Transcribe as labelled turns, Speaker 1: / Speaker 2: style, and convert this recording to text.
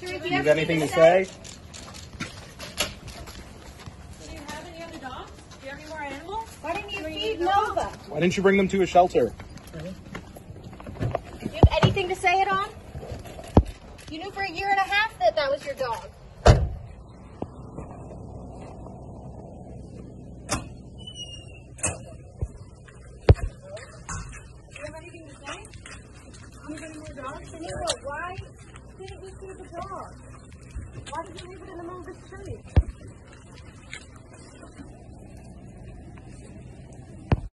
Speaker 1: Do
Speaker 2: Do you have anything to say?
Speaker 1: Do you have any other dogs? Do you have any more animals?
Speaker 3: Why didn't you feed Nova?
Speaker 2: Why didn't you bring them to a shelter?
Speaker 3: Do you have anything to say it on? You knew for a year and a half that that was your dog.
Speaker 1: Do you have anything to say? Do you have any more dogs?
Speaker 3: The dog?
Speaker 1: Why did you leave it in the middle of the street?